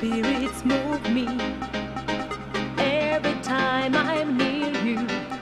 spirits move me every time I'm near you.